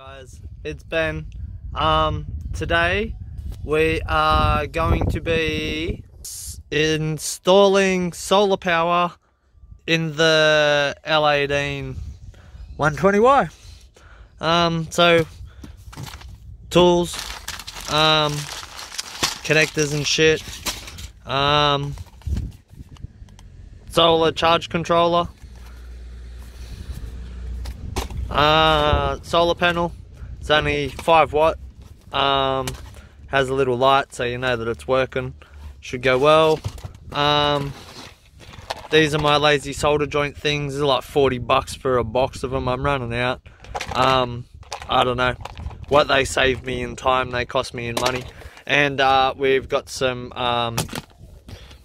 guys, it's Ben. Um, today we are going to be installing solar power in the L18 120Y. Um, so tools, um, connectors and shit, um, solar charge controller, uh, solar panel. It's only 5 watt. Um, has a little light so you know that it's working. Should go well. Um, these are my lazy solder joint things. They're like 40 bucks for a box of them. I'm running out. Um, I don't know. What they save me in time, they cost me in money. And uh, we've got some um,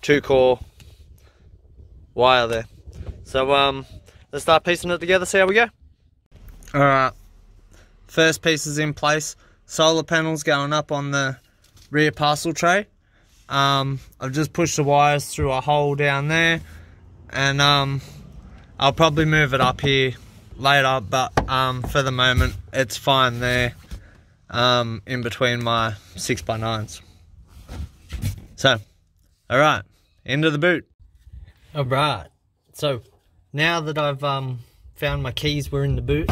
two core wire there. So um, let's start piecing it together, see how we go. Alright, first piece is in place. Solar panels going up on the rear parcel tray. Um, I've just pushed the wires through a hole down there and um, I'll probably move it up here later but um, for the moment it's fine there um, in between my 6x9s. So, alright, into the boot. Alright, so now that I've um, found my keys were in the boot,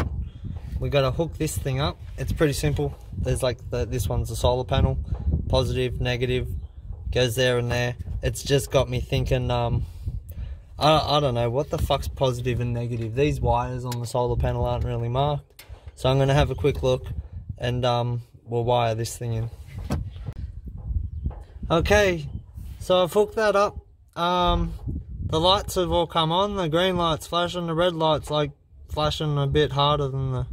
we got to hook this thing up. It's pretty simple. There's like the, this one's a solar panel, positive, negative, goes there and there. It's just got me thinking. Um, I I don't know what the fuck's positive and negative. These wires on the solar panel aren't really marked, so I'm gonna have a quick look and um, we'll wire this thing in. Okay, so I've hooked that up. Um, the lights have all come on. The green light's flashing. The red light's like flashing a bit harder than the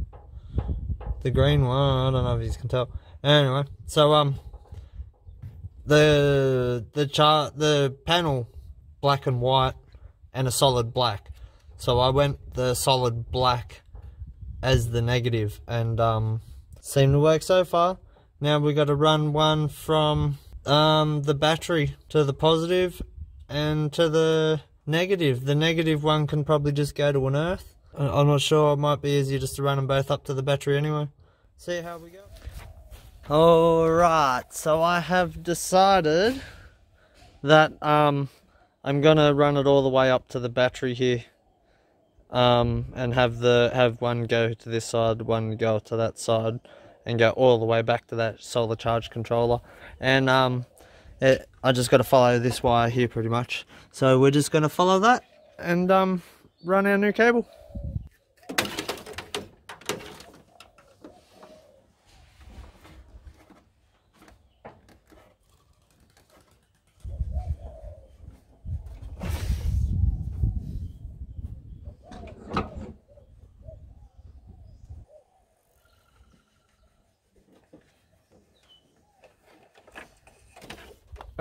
the green one. I don't know if you can tell. Anyway, so um, the the chart the panel black and white and a solid black. So I went the solid black as the negative and um, seemed to work so far. Now we got to run one from um, the battery to the positive and to the negative. The negative one can probably just go to an earth. I'm not sure, it might be easier just to run them both up to the battery anyway. See how we go. Alright, so I have decided that um, I'm gonna run it all the way up to the battery here. Um, and have the have one go to this side, one go to that side, and go all the way back to that solar charge controller. And um, it, I just got to follow this wire here pretty much. So we're just gonna follow that and um, run our new cable.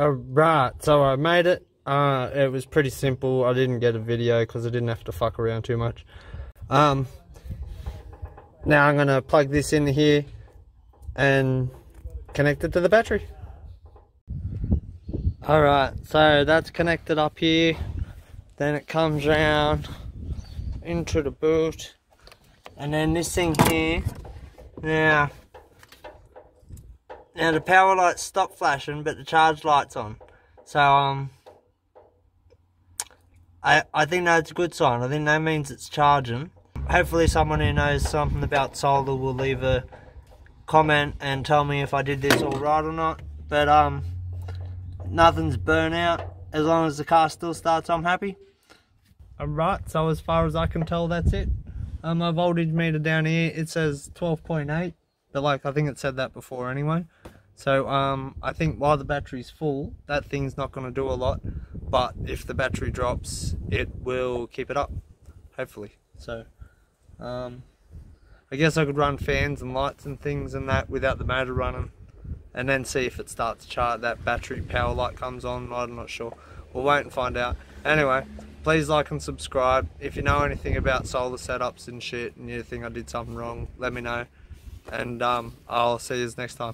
Alright, so I made it. Uh, it was pretty simple. I didn't get a video because I didn't have to fuck around too much. Um, now I'm going to plug this in here and connect it to the battery. Alright, so that's connected up here. Then it comes round into the boot. And then this thing here. Now, now the power lights stop flashing, but the charge light's on. So um, I I think that's a good sign. I think that means it's charging. Hopefully, someone who knows something about solar will leave a comment and tell me if I did this all right or not. But um, nothing's burnt out. As long as the car still starts, I'm happy. Alright, so as far as I can tell, that's it. Um, my voltage meter down here, it says 12.8. But like, I think it said that before anyway. So um, I think while the battery's full, that thing's not going to do a lot. But if the battery drops, it will keep it up, hopefully. So um, I guess I could run fans and lights and things and that without the motor running. And then see if it starts to charge, that battery power light comes on, I'm not sure. We'll wait and find out. Anyway, please like and subscribe. If you know anything about solar setups and shit and you think I did something wrong, let me know and um, I'll see you next time.